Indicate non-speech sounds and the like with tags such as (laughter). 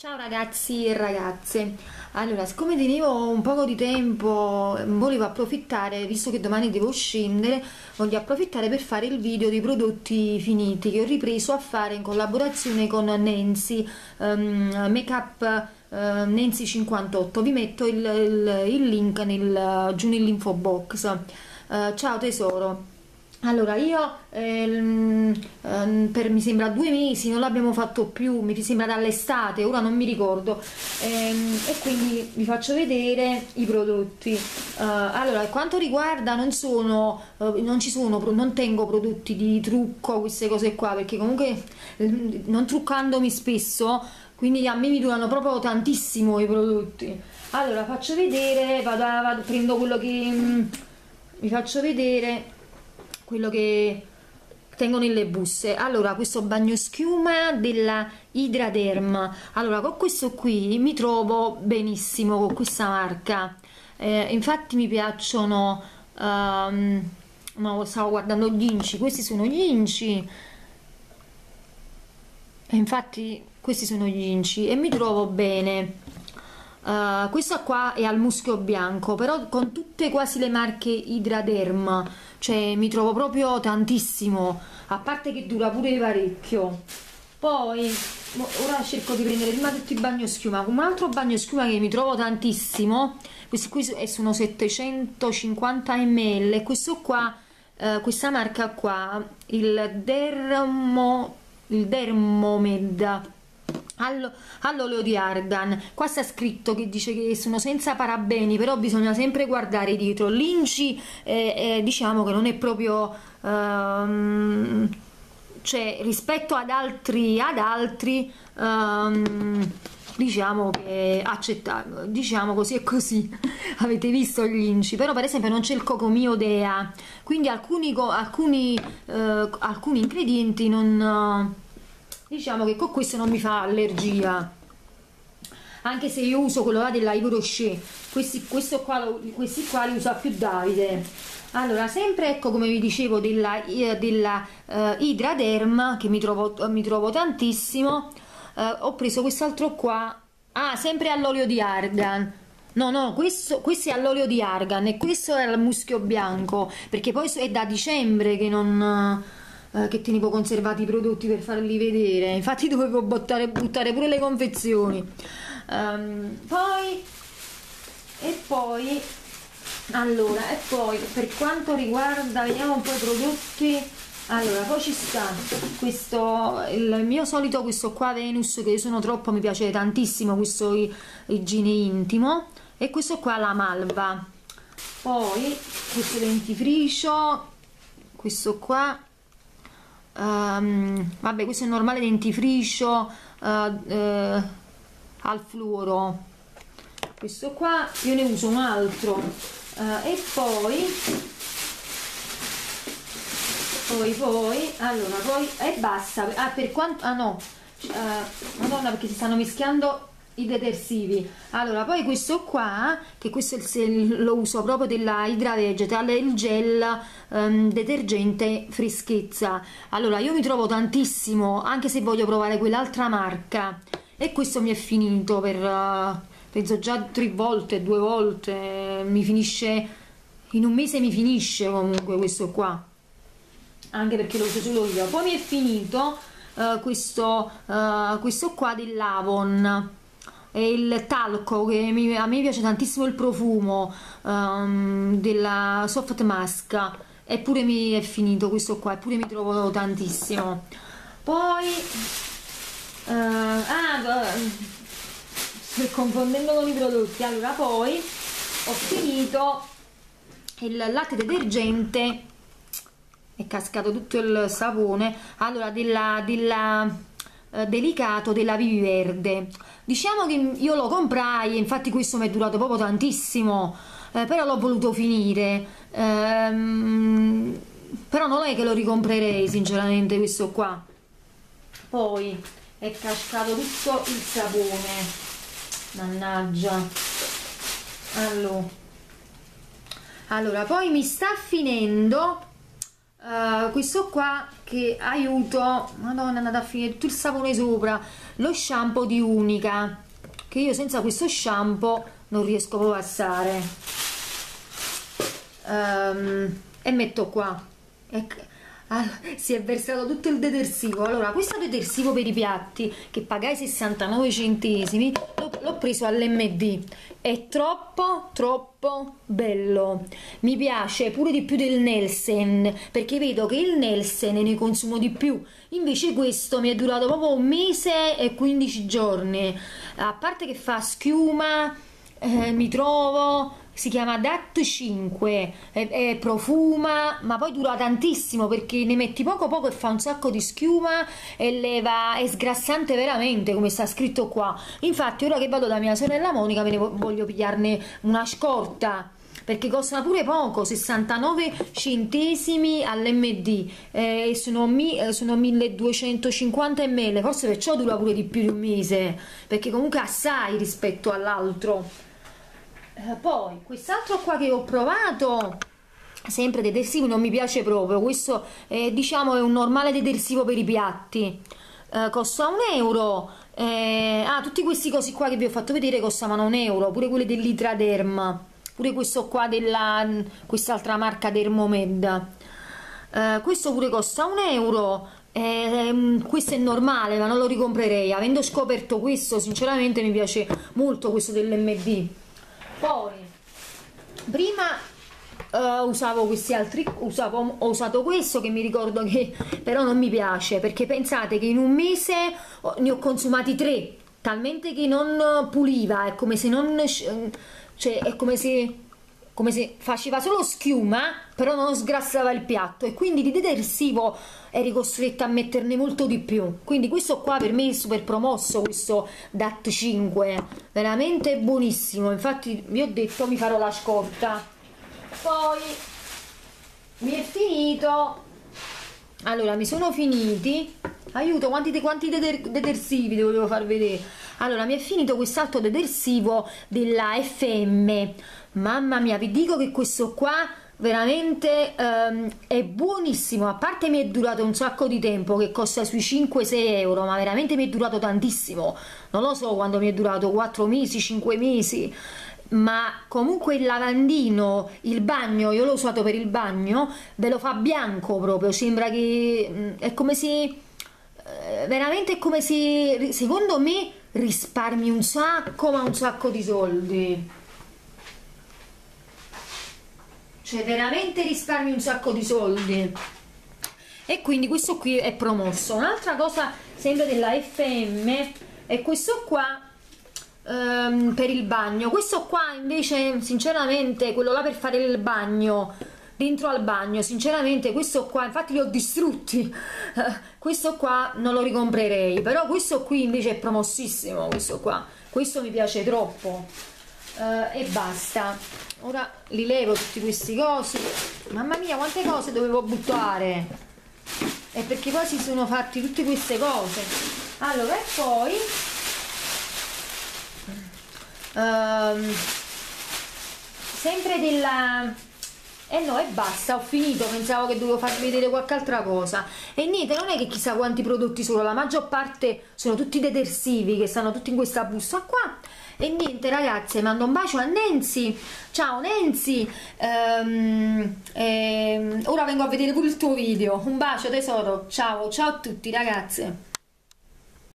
Ciao ragazzi e ragazze, allora siccome tenevo un poco di tempo volevo approfittare, visto che domani devo scendere, voglio approfittare per fare il video dei prodotti finiti che ho ripreso a fare in collaborazione con Nancy, um, Makeup uh, Nancy 58, vi metto il, il, il link nel, giù nell'info box. Uh, ciao tesoro! Allora, io ehm, ehm, per mi sembra due mesi non l'abbiamo fatto più, mi sembra dall'estate, ora non mi ricordo, ehm, e quindi vi faccio vedere i prodotti. Uh, allora, quanto riguarda, non sono, uh, non ci sono, non tengo prodotti di trucco, queste cose qua, perché comunque eh, non truccandomi spesso, quindi a me mi durano proprio tantissimo i prodotti. Allora, faccio vedere, vado, vado prendo quello che mm, vi faccio vedere quello che tengo nelle buste. Allora questo bagno schiuma della Hydraderm allora con questo qui mi trovo benissimo con questa marca. Eh, infatti mi piacciono um, no, stavo guardando gli inci questi sono gli inci. E infatti questi sono gli inci e mi trovo bene uh, questa qua è al muschio bianco però con tutte quasi le marche Hydraderm cioè mi trovo proprio tantissimo a parte che dura pure parecchio. Poi ora cerco di prendere prima tutti i bagno schiuma un altro bagno schiuma che mi trovo tantissimo questi qui sono 750 ml questo qua eh, questa marca qua il dermo il dermomed all'olio di argan. Qua sta scritto che dice che sono senza parabeni però bisogna sempre guardare dietro. L'inci eh, eh, diciamo che non è proprio ehm, cioè rispetto ad altri ad altri ehm, diciamo che accettabile diciamo così e così. (laughs) Avete visto gli inci? Però per esempio non c'è il cocomio dea. Quindi alcuni, alcuni, eh, alcuni ingredienti non diciamo che con questo non mi fa allergia. Anche se io uso quello là della Yves Rocher. Questi, qua, questi qua li usa più Davide. Allora sempre ecco come vi dicevo della, eh, della uh, Hydraderm che mi trovo, mi trovo tantissimo uh, ho preso quest'altro qua. Ah sempre all'olio di argan. No, no, questo, questo è all'olio di argan e questo è al muschio bianco, perché poi è da dicembre che non, eh, che tenevo conservati i prodotti per farli vedere. Infatti dovevo buttare, buttare pure le confezioni. Um, poi e poi allora e poi per quanto riguarda vediamo un po' i prodotti. Allora poi ci sta questo il mio solito questo qua Venus che io sono troppo mi piace tantissimo questo igiene intimo. E questo qua la malva. Poi questo dentifricio questo qua um, vabbè questo è normale dentifricio uh, uh, al fluoro. Questo qua io ne uso un altro. Uh, e poi poi poi allora poi e basta. Ah per quanto ah no. Madonna perché si stanno mischiando i detersivi. Allora poi questo qua che questo lo uso proprio della Hydra Vegetal il gel um, detergente freschezza. Allora io mi trovo tantissimo anche se voglio provare quell'altra marca e questo mi è finito per uh, penso già tre volte due volte mi finisce in un mese mi finisce comunque questo qua. Anche perché lo uso solo io. Poi mi è finito uh, questo, uh, questo qua dell'Avon e il talco che mi, a me piace tantissimo il profumo um, della soft mask. Eppure mi è finito questo qua eppure mi trovo tantissimo. Poi uh, ah, sto confondendo con i prodotti. Allora poi ho finito il latte detergente. È cascato tutto il sapone. Allora della, della eh, delicato della Vivi Verde diciamo che io lo comprai infatti questo mi è durato proprio tantissimo eh, però l'ho voluto finire. Ehm, però non è che lo ricomprerei sinceramente questo qua. Poi è cascato tutto il sapone. Mannaggia. Allora allora poi mi sta finendo Uh, questo qua che aiuto madonna è andato a finire tutto il sapone sopra. Lo shampoo di unica che io senza questo shampoo non riesco a passare um, e metto qua. Ecco Ah, si è versato tutto il detersivo. Allora questo detersivo per i piatti che pagai 69 centesimi l'ho preso all'MD è troppo troppo bello. Mi piace pure di più del Nelsen perché vedo che il Nelsen ne consumo di più. Invece questo mi è durato proprio un mese e 15 giorni. A parte che fa schiuma eh, mi trovo si chiama DAT 5 è, è, profuma ma poi dura tantissimo perché ne metti poco poco e fa un sacco di schiuma e leva è sgrassante veramente come sta scritto qua. Infatti ora che vado da mia sorella Monica me ne voglio pigliarne una scorta perché costa pure poco 69 centesimi all'MD eh, sono, mi, eh, sono 1250 ml forse perciò dura pure di più di un mese perché comunque assai rispetto all'altro eh, poi quest'altro qua che ho provato sempre detersivo non mi piace proprio questo eh, diciamo è un normale detersivo per i piatti. Eh, costa un euro. Eh, ah tutti questi cosi qua che vi ho fatto vedere costavano un euro pure quelli dell'Itraderm pure questo qua della quest'altra marca Dermomed. Eh, questo pure costa un euro. Eh, questo è normale ma non lo ricomprerei. Avendo scoperto questo sinceramente mi piace molto questo dell'MD poi prima uh, usavo questi altri usavo, ho usato questo che mi ricordo che (laughs) però non mi piace perché pensate che in un mese ne ho consumati tre talmente che non puliva è come se non cioè è come se come se faceva solo schiuma, però non sgrassava il piatto e quindi di detersivo eri costretta a metterne molto di più. Quindi questo qua per me è super promosso, questo DAT 5, veramente buonissimo. Infatti vi ho detto mi farò la scorta. Poi mi è finito allora mi sono finiti aiuto quanti, quanti deter, detersivi volevo far vedere allora mi è finito quest'altro detersivo della FM mamma mia vi dico che questo qua veramente um, è buonissimo. A parte mi è durato un sacco di tempo che costa sui 5-6 euro ma veramente mi è durato tantissimo. Non lo so quando mi è durato 4 mesi 5 mesi. Ma comunque il lavandino, il bagno, io l'ho usato per il bagno, ve lo fa bianco proprio, sembra che mm, è come se eh, veramente è come se secondo me risparmi un sacco ma un sacco di soldi. Cioè veramente risparmi un sacco di soldi. E quindi questo qui è promosso. Un'altra cosa sempre della FM è questo qua um, per il bagno. Questo qua invece sinceramente quello là per fare il bagno dentro al bagno sinceramente questo qua infatti li ho distrutti. Questo qua non lo ricomprerei però questo qui invece è promossissimo questo qua. Questo mi piace troppo. Uh, e basta. Ora li levo tutti questi cosi. Mamma mia quante cose dovevo buttare! E perché poi si sono fatti tutte queste cose. Allora e poi um, sempre della e no e basta ho finito pensavo che dovevo farvi vedere qualche altra cosa. E niente non è che chissà quanti prodotti sono la maggior parte sono tutti detersivi che stanno tutti in questa busta qua. E niente ragazze mando un bacio a Nancy. Ciao Nancy. Ehm, ehm, ora vengo a vedere pure il tuo video. Un bacio tesoro. Ciao ciao a tutti ragazze